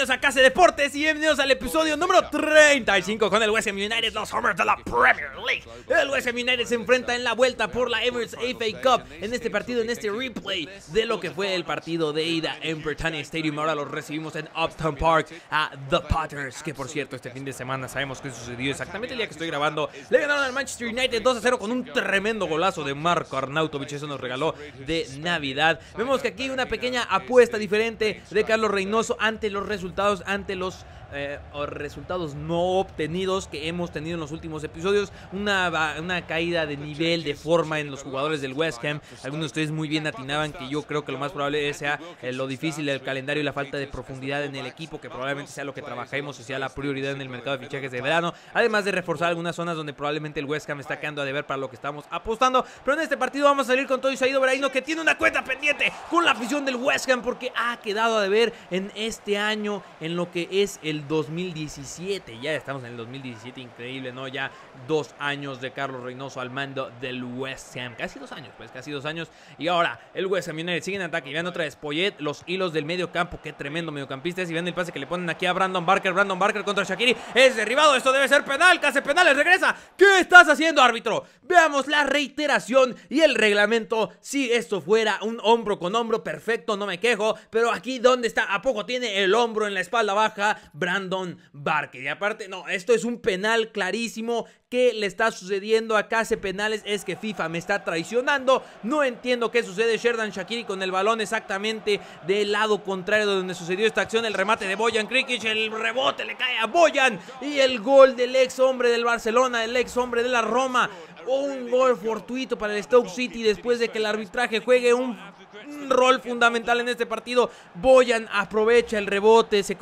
Bienvenidos a Casa Deportes y bienvenidos al episodio número 35 con el West Ham United, los Homers de la Premier League. El West Ham United se enfrenta en la vuelta por la Emirates FA Cup en este partido, en este replay de lo que fue el partido de ida en Britannia Stadium. Ahora los recibimos en Uptown Park a The Potters, que por cierto este fin de semana sabemos que sucedió exactamente el día que estoy grabando. Le ganaron al Manchester United 2 a 0 con un tremendo golazo de Marco Arnautovic, eso nos regaló de Navidad. Vemos que aquí hay una pequeña apuesta diferente de Carlos Reynoso ante los resultados, ante los eh, resultados no obtenidos que hemos tenido en los últimos episodios. Una, caída de nivel, de forma en los jugadores del West Ham. Algunos de ustedes muy bien atinaban que yo creo que lo más probable sea eh, lo difícil del calendario y la falta de profundidad en el equipo, que probablemente sea lo que trabajemos y sea la prioridad en el mercado de fichajes de verano. Además de reforzar algunas zonas donde probablemente el West Ham está quedando a deber para lo que estamos apostando. Pero en este partido vamos a salir con todo Isaido Veraino que tiene una cuenta pendiente con la afición del West Ham porque ha quedado a deber en este año en lo que es el 2017. Ya estamos en el 2017, increíble, ¿no? Ya dos años de Carlos Reynoso al mando del West Ham. Casi dos años, pues, casi dos años. Y ahora el West Ham viene, sigue en ataque. Y vean otra vez Poyet, los hilos del medio campo. Qué tremendo mediocampista. Y vean el pase que le ponen aquí a Brandon Barker. Brandon Barker contra Shakiri. Es derribado. Esto debe ser penal. Casi penales. Regresa. ¿Qué estás haciendo, árbitro? Veamos la reiteración y el reglamento. Si esto fuera un hombro con hombro, perfecto, no me quejo. Pero aquí, ¿dónde está? ¿A poco tiene el hombro en la espalda baja? Brandon Barker. Y aparte, no, esto es un penal clarísimo. ¿Qué le está sucediendo acá? Hace penales es que FIFA me está traicionando. No entiendo qué sucede. Sherdan Shakiri con el balón exactamente del lado contrario de donde sucedió esta acción. El remate de Boyan Krikic. El rebote le cae a Boyan. Y el gol del ex hombre del Barcelona, el ex hombre de la Roma. Un gol fortuito para el Stoke City después de que el arbitraje juegue un rol fundamental en este partido. Boyan aprovecha el rebote, se,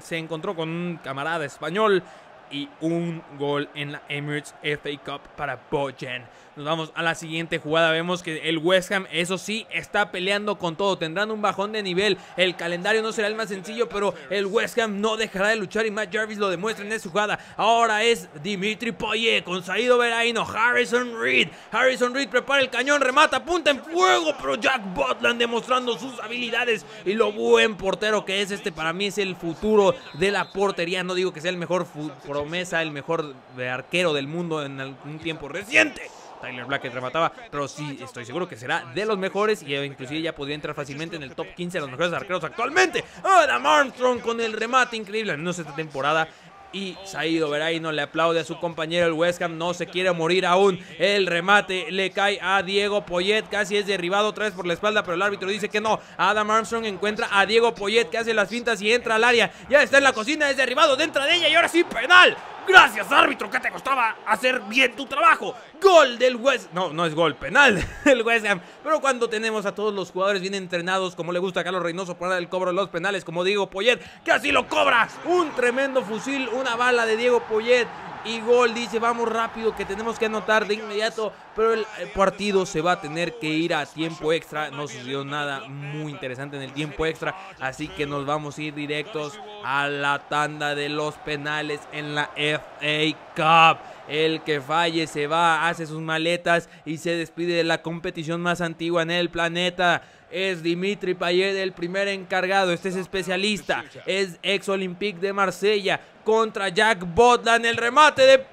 se encontró con un camarada español y un gol en la Emirates FA Cup para Bojan. Nos vamos a la siguiente jugada. Vemos que el West Ham, eso sí, está peleando con todo. Tendrán un bajón de nivel. El calendario no será el más sencillo, pero el West Ham no dejará de luchar y Matt Jarvis lo demuestra en esa jugada. Ahora es Dimitri Poyet con Saido Veraino, Harrison Reed. Harrison Reed prepara el cañón, remata, punta en fuego, pero Jack Butland demostrando sus habilidades y lo buen portero que es. Este para mí es el futuro de la portería. No digo que sea el mejor promesa, el mejor arquero del mundo en algún tiempo reciente. Tyler Blackett remataba, pero sí estoy seguro que será de los mejores y inclusive ya podría entrar fácilmente en el top 15 de los mejores arqueros actualmente. Adam Armstrong con el remate increíble, no sé esta temporada y Saido Veraino le aplaude a su compañero el West Ham, no se quiere morir aún. El remate le cae a Diego Poyet, casi es derribado otra vez por la espalda, pero el árbitro dice que no. Adam Armstrong encuentra a Diego Poyet que hace las fintas y entra al área. Ya está en la cocina, es derribado dentro de ella y ahora sí penal. Gracias, árbitro, que te costaba hacer bien tu trabajo. Gol del West. No, no es gol, penal del West Ham. Pero cuando tenemos a todos los jugadores bien entrenados, como le gusta a Carlos Reynoso poner el cobro de los penales, como Diego Poyet, que así lo cobra. Un tremendo fusil, una bala de Diego Poyet y gol. Dice, vamos rápido que tenemos que anotar de inmediato. Pero el partido se va a tener que ir a tiempo extra. No sucedió nada muy interesante en el tiempo extra. Así que nos vamos a ir directos a la tanda de los penales en la FA Cup. El que falle se va, hace sus maletas y se despide de la competición más antigua en el planeta es Dimitri Payet el primer encargado. Este es especialista. Es ex Olympique de Marsella contra Jack Botland. El remate de.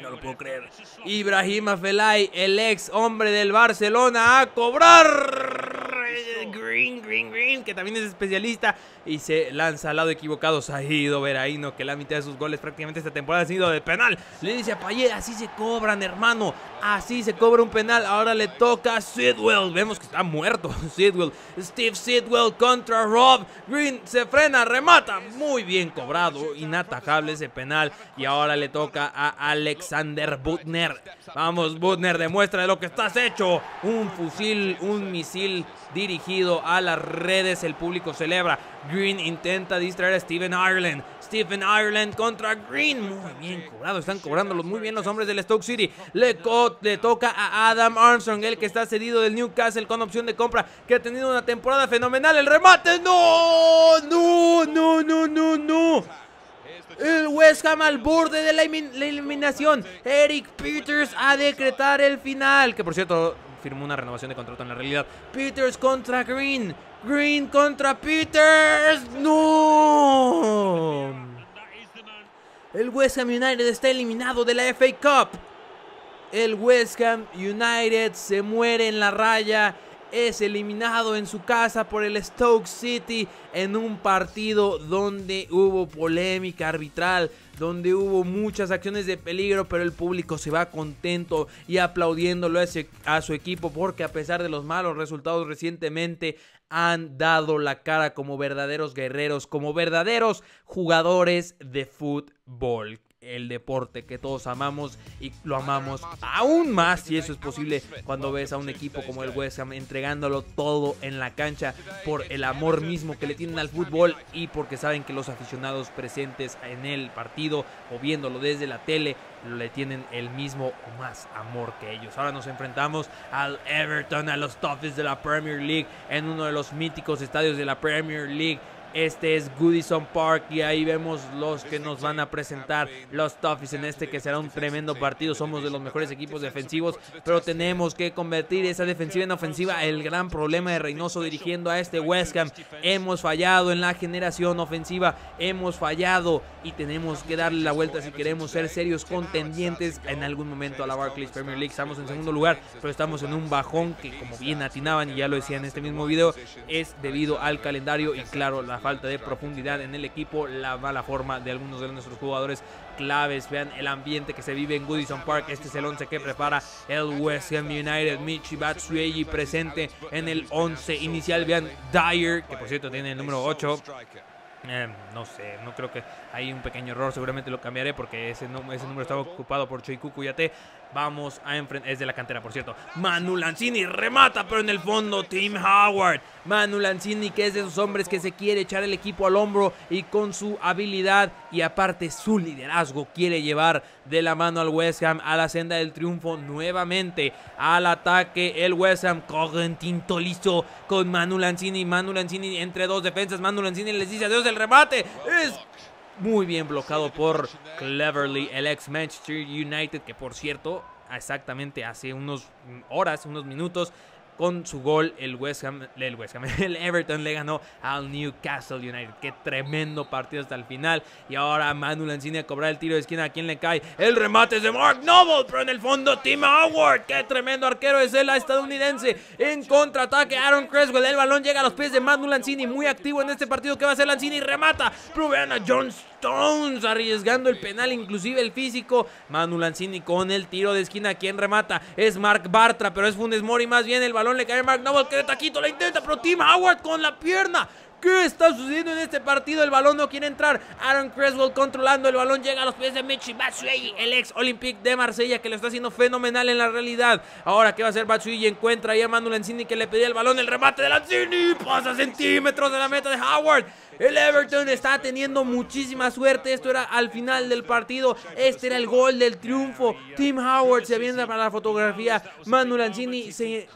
No lo puedo creer. Ibrahim Afelay, el ex hombre del Barcelona, a cobrar. Green, Green, Green, que también es especialista y se lanza al lado equivocado. Saido Veraino, que la mitad de sus goles prácticamente esta temporada ha sido de penal. Le dice a Payet, así se cobran, hermano. Así se cobra un penal. Ahora le toca a Sidwell. Vemos que está muerto Sidwell. Steve Sidwell contra Rob Green. Se frena, remata. Muy bien cobrado. Inatajable ese penal. Y ahora le toca a Alexander Butner. Vamos, Butner, demuestra de lo que estás hecho. Un fusil, un misil dirigido a las redes. El público celebra. Green intenta distraer a Steven Ireland. Stephen Ireland contra Green. Muy bien cobrado. Están cobrándolo muy bien los hombres del Stoke City. Le, le, toca a Adam Armstrong, el que está cedido del Newcastle con opción de compra, que ha tenido una temporada fenomenal. El remate. No, no, no, no, no, no. El West Ham al borde de la, la eliminación. Eric Peters a decretar el final. Que por cierto, firmó una renovación de contrato en la realidad. Peters contra Green. Green contra Peters. No. El West Ham United está eliminado de la FA Cup. El West Ham United se muere en la raya. Es eliminado en su casa por el Stoke City en un partido donde hubo polémica arbitral, donde hubo muchas acciones de peligro, pero el público se va contento y aplaudiéndolo a, su equipo porque a pesar de los malos resultados recientemente han dado la cara como verdaderos guerreros, como verdaderos jugadores de fútbol el deporte que todos amamos y lo amamos aún más si eso es posible cuando ves a un equipo como el West Ham entregándolo todo en la cancha por el amor mismo que le tienen al fútbol y porque saben que los aficionados presentes en el partido o viéndolo desde la tele le tienen el mismo o más amor que ellos. Ahora nos enfrentamos al Everton, a los Toffees de la Premier League en uno de los míticos estadios de la Premier League este es Goodison Park y ahí vemos los que nos van a presentar los Toffees en este que será un tremendo partido. Somos de los mejores equipos defensivos, pero tenemos que convertir esa defensiva en ofensiva. El gran problema de Reynoso dirigiendo a este West Ham. Hemos fallado en la generación ofensiva, hemos fallado y tenemos que darle la vuelta si queremos ser serios contendientes en algún momento a la Barclays Premier League. Estamos en segundo lugar, pero estamos en un bajón que como bien atinaban y ya lo decía en este mismo video, es debido al calendario y claro, la falta de profundidad en el equipo, la mala forma de algunos de nuestros jugadores claves. Vean el ambiente que se vive en Goodison Park. Este es el 11 que prepara el West Ham United. Michi Batshuayi presente en el 11 inicial. Vean Dyer, que por cierto tiene el número 8. Eh, no sé, no creo que hay un pequeño error, seguramente lo cambiaré porque ese, ese número estaba ocupado por Choiku Kuyate. Vamos a enfrentar, es de la cantera por cierto. Manu Lanzini remata, pero en el fondo Tim Howard. Manu Lanzini que es de esos hombres que se quiere echar el equipo al hombro y con su habilidad y aparte su liderazgo quiere llevar de la mano al West Ham a la senda del triunfo nuevamente. Al ataque el West Ham, Correntinto listo con Manu Lanzini. Manu Lanzini entre dos defensas. Manu Lanzini les dice adiós el remate. Es muy bien bloqueado por Cleverly, el ex Manchester United, que por cierto, exactamente hace unos horas, unos minutos, con su gol el West Ham, el West Ham, el Everton le ganó al Newcastle United. Qué tremendo partido hasta el final. Y ahora Manu Lanzini a cobrar el tiro de esquina. ¿A quién le cae? El remate es de Mark Noble, pero en el fondo Tim Howard. Qué tremendo arquero es el estadounidense. En contraataque Aaron Creswell. El balón llega a los pies de Manu Lanzini. Muy activo en este partido que va a ser Lanzini. Remata. Vean a John Stones arriesgando el penal, inclusive el físico. Manu Lanzini con el tiro de esquina. ¿Quién remata? Es Mark Bartra, pero es Funes Mori más bien el balón le cae a Mark Noble que de taquito la intenta, pero Tim Howard con la pierna. ¿Qué está sucediendo en este partido? El balón no quiere entrar. Aaron Creswell controlando el balón. Llega a los pies de Michi Batshuayi, el ex Olympique de Marsella, que lo está haciendo fenomenal en la realidad. Ahora, ¿qué va a hacer Batshuayi? Encuentra ahí a Manu Lanzini que le pedía el balón. El remate de Lanzini. Pasa centímetros de la meta de Howard. El Everton está teniendo muchísima suerte. Esto era al final del partido. Este era el gol del triunfo. Tim Howard se viene para la fotografía. Manu Lanzini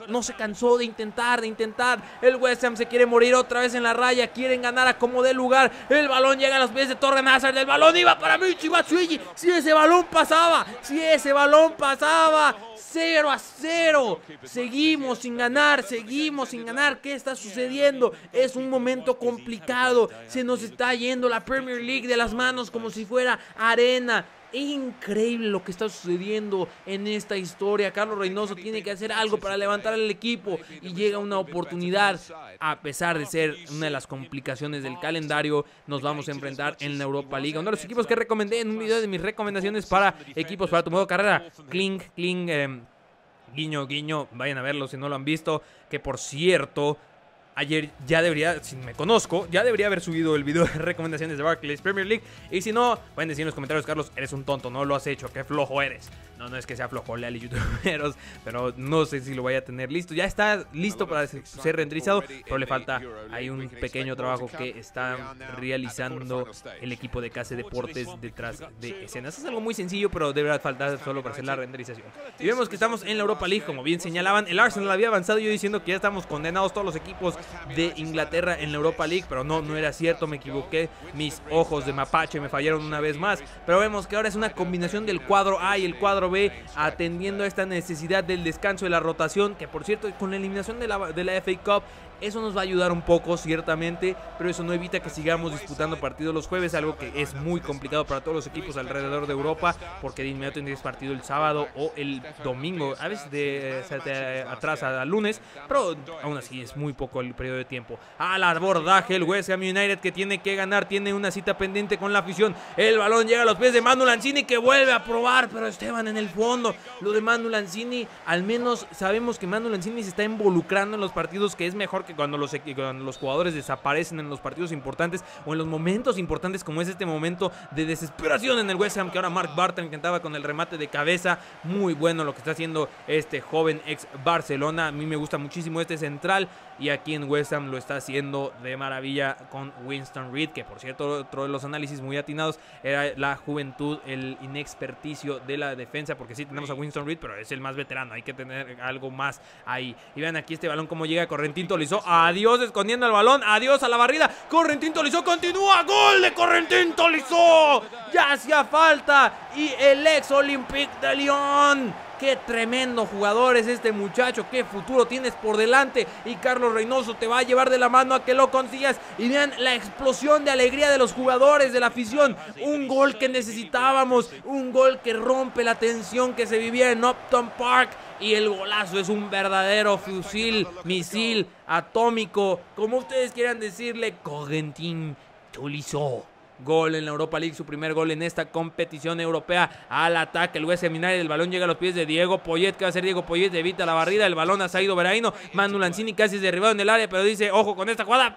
no se cansó de intentar, de intentar. El West Ham se quiere morir otra vez en la raya. Quieren ganar a como dé lugar. El balón llega a los pies de Torren Hazard. El balón iba para Michi Batshuayi. Si ese balón pasaba, si ese balón pasaba. 0 a 0. Seguimos sin ganar, seguimos sin ganar. ¿Qué está sucediendo? Es un momento complicado. Se nos está yendo la Premier League de las manos como si fuera arena. Increíble lo que está sucediendo en esta historia. Carlos Reynoso tiene que hacer algo para levantar el equipo y llega una oportunidad. A pesar de ser una de las complicaciones del calendario, nos vamos a enfrentar en la Europa League. Uno de los equipos que recomendé en un video de mis recomendaciones para equipos para tu modo carrera. Kling, Kling, eh, guiño, guiño. Vayan a verlo si no lo han visto. Que por cierto, ayer ya debería, si me conozco, ya debería haber subido el video de recomendaciones de Barclays Premier League. Y si no, pueden decir en los comentarios, Carlos, eres un tonto, no lo has hecho, qué flojo eres. No, no es que sea flojo, leal y youtuberos, pero no sé si lo vaya a tener listo. Ya está listo para ser renderizado, pero le falta hay un pequeño trabajo que está realizando el equipo de Case Deportes detrás de escenas. Es algo muy sencillo, pero deberá faltar solo para hacer la renderización. Y vemos que estamos en la Europa League, como bien señalaban. El Arsenal había avanzado yo diciendo que ya estamos condenados todos los equipos de Inglaterra en la Europa League, pero no, no era cierto, me equivoqué. Mis ojos de mapache me fallaron una vez más. Pero vemos que ahora es una combinación del cuadro A y el cuadro B atendiendo a esta necesidad del descanso de la rotación, que por cierto con la eliminación de la, de la FA Cup Eso nos va a ayudar un poco, ciertamente, pero eso no evita que sigamos disputando partidos los jueves, algo que es muy complicado para todos los equipos alrededor de Europa, porque de inmediato tendrías partido el sábado o el domingo, a veces de, atrás a lunes, pero aún así es muy poco el periodo de tiempo. Al abordaje, el West Ham United que tiene que ganar, tiene una cita pendiente con la afición. El balón llega a los pies de Manu Lanzini que vuelve a probar, pero Esteban en el fondo. Lo de Manu Lanzini, al menos sabemos que Manu Lanzini se está involucrando en los partidos, que es mejor que cuando los, cuando los jugadores desaparecen en los partidos importantes o en los momentos importantes como es este momento de desesperación en el West Ham, que ahora Mark Barton intentaba con el remate de cabeza. Muy bueno lo que está haciendo este joven ex Barcelona. A mí me gusta muchísimo este central y aquí en West Ham lo está haciendo de maravilla con Winston Reed, que por cierto otro de los análisis muy atinados era la juventud, el inexperticio de la defensa, porque sí tenemos a Winston Reed, pero es el más veterano, hay que tener algo más ahí. Y vean aquí este balón como llega Correntín Tolizó, adiós escondiendo el balón, adiós a la barrida, Correntín Tolizó continúa, gol de Correntín Tolizó, ya hacía falta y el ex Olympique de Lyon Qué tremendo jugador es este muchacho, qué futuro tienes por delante. Y Carlos Reynoso te va a llevar de la mano a que lo consigas. Y vean la explosión de alegría de los jugadores, de la afición. Un gol que necesitábamos, un gol que rompe la tensión que se vivía en Upton Park. Y el golazo es un verdadero fusil, misil atómico, como ustedes quieran decirle, Cogentin Tulizó. Gol en la Europa League, su primer gol en esta competición europea. Al ataque, el West Seminario, el balón llega a los pies de Diego Poyet. ¿Qué va a hacer Diego Poyet? Evita la barrida, el balón ha Saido Veraino. Manu Lanzini casi es derribado en el área, pero dice, ojo con esta jugada.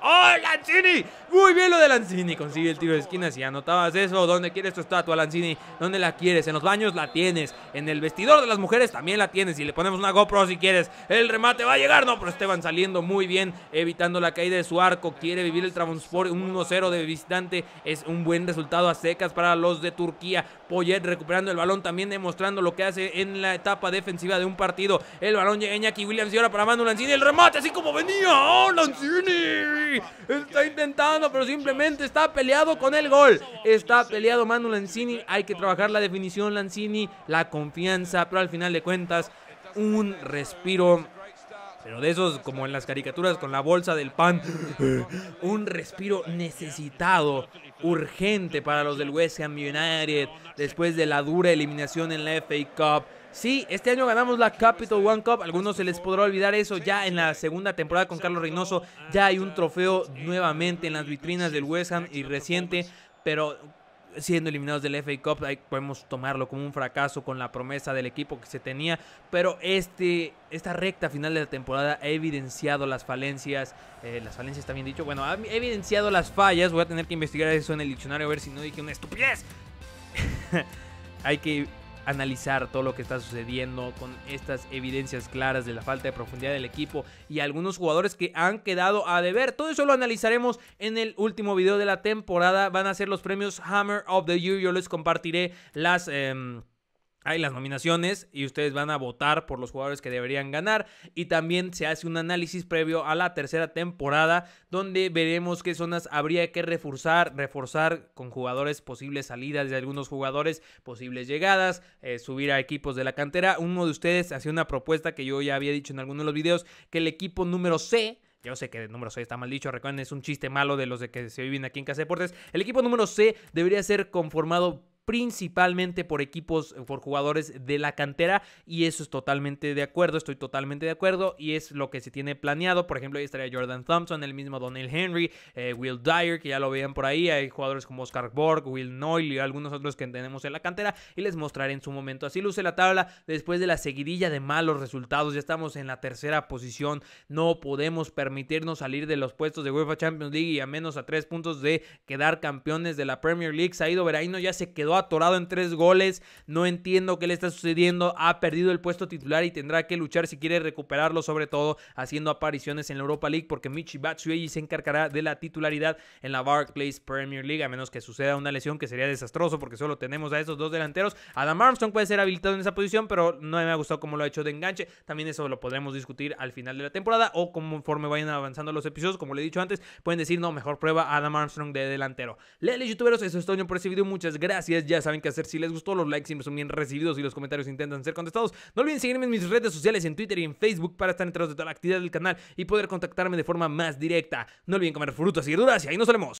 ¡Oh, Lanzini! Muy bien lo de Lanzini. Consigue el tiro de esquina. Si anotabas eso, ¿dónde quieres tu estatua, Lanzini? ¿Dónde la quieres? En los baños la tienes. En el vestidor de las mujeres también la tienes. Y le ponemos una GoPro si quieres. El remate va a llegar. No, pero Esteban saliendo muy bien, evitando la caída de su arco. Quiere vivir el transport. Un 1-0 de visitante. Es un buen resultado a secas para los de Turquía. Poyet recuperando el balón, también demostrando lo que hace en la etapa defensiva de un partido. El balón llega Iñaki Williams y ahora para Manu Lanzini. El remate, así como venía. ¡Oh, Lanzini! Está intentando, pero simplemente está peleado con el gol. Está peleado Manu Lanzini. Hay que trabajar la definición Lanzini, la confianza, pero al final de cuentas, un respiro pero de esos como en las caricaturas con la bolsa del pan, un respiro necesitado, urgente para los del West Ham United después de la dura eliminación en la FA Cup. Sí, este año ganamos la Capital One Cup. Algunos se les podrá olvidar eso. Ya en la segunda temporada con Carlos Reynoso, ya hay un trofeo nuevamente en las vitrinas del West Ham y reciente. Pero siendo eliminados del FA Cup, ahí podemos tomarlo como un fracaso con la promesa del equipo que se tenía. Pero este, esta recta final de la temporada ha evidenciado las falencias. Eh, las falencias está bien dicho. Bueno, ha evidenciado las fallas. Voy a tener que investigar eso en el diccionario a ver si no dije una estupidez. Hay que analizar todo lo que está sucediendo con estas evidencias claras de la falta de profundidad del equipo y algunos jugadores que han quedado a deber. Todo eso lo analizaremos en el último video de la temporada. Van a ser los premios Hammer of the Year. Yo les compartiré las... Em, hay las nominaciones y ustedes van a votar por los jugadores que deberían ganar y también se hace un análisis previo a la tercera temporada donde veremos qué zonas habría que reforzar, reforzar con jugadores, posibles salidas de algunos jugadores, posibles llegadas, eh, subir a equipos de la cantera. Uno de ustedes hacía una propuesta que yo ya había dicho en algunos de los videos que el equipo número C yo sé que el número C está mal dicho, recuerden, es un chiste malo de los de que se viven aquí en Casa Deportes. El equipo número C debería ser conformado principalmente por equipos, por jugadores de la cantera y eso es totalmente de acuerdo, estoy totalmente de acuerdo y es lo que se tiene planeado, por ejemplo ahí estaría Jordan Thompson, el mismo Donnell Henry, eh, Will Dyer, que ya lo veían por ahí, hay jugadores como Oscar Borg, Will Noyle y algunos otros que tenemos en la cantera y les mostraré en su momento, así luce la tabla después de la seguidilla de malos resultados, ya estamos en la tercera posición, no podemos permitirnos salir de los puestos de UEFA Champions League y a menos a tres puntos de quedar campeones de la Premier League, Saido Veraino ya se quedó atorado en tres goles. No entiendo qué le está sucediendo. Ha perdido el puesto titular y tendrá que luchar si quiere recuperarlo, sobre todo haciendo apariciones en la Europa League, porque Michi Batshuayi se encargará de la titularidad en la Barclays Premier League, a menos que suceda una lesión que sería desastroso, porque solo tenemos a esos dos delanteros. Adam Armstrong puede ser habilitado en esa posición, pero no me ha gustado cómo lo ha hecho de enganche. También eso lo podremos discutir al final de la temporada o conforme vayan avanzando los episodios, como le he dicho antes, pueden decir, no, mejor prueba Adam Armstrong de delantero. Lele, youtuberos, eso es todo por este video. Muchas gracias. Ya saben qué hacer. Si les gustó, los likes siempre son bien recibidos y los comentarios intentan ser contestados. No olviden seguirme en mis redes sociales, en Twitter y en Facebook para estar enterados de toda la actividad del canal y poder contactarme de forma más directa. No olviden comer frutas y verduras y ahí nos vemos.